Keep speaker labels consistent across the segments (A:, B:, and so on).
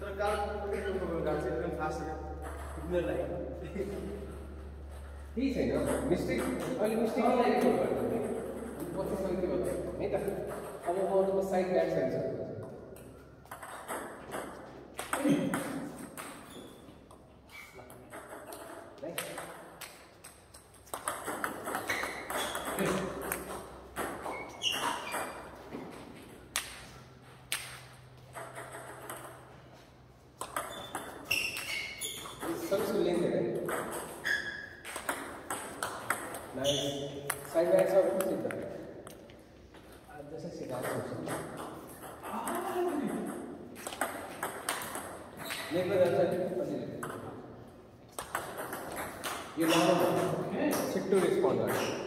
A: तर कालिम्पोङको गाडी एकदम
B: केही छैन मिस्टेक अहिले मिस्टेक पच्चिस सय है त अब म साइड एक्सन छ बैक सब कुछ सीधा आप जैसे सोचो ये पर अच्छा है ये नॉर्मल है छिट्टू रिस्पॉन्ड है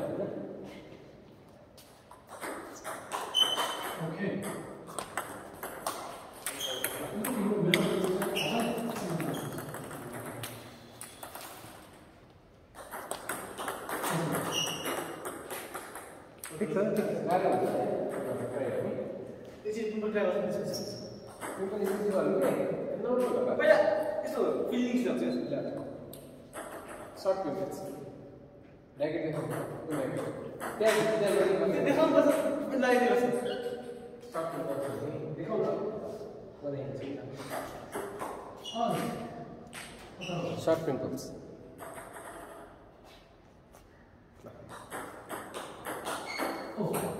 B: ठिक छ गाह्रो हुन्छ
A: एकछिन ट्राई गर्छु
B: त्यो पनि इजी गर्नु के नर्मल होला
A: पहिला यसो फिलिङ्स लाग्छ यसो
B: सर्ट पिक्स ऱ्याकेट देखाउनु कुन ऱ्याकेट त्यहाँ त्यहाँ गरी
A: देखाउनु पर्छ लगाइदिएको छ
B: सर्ट पिक्स देखाउनु म देखाउँछु
C: On.
B: Shirt pimples
C: Oh.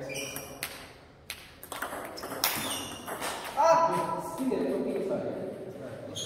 B: Thanks.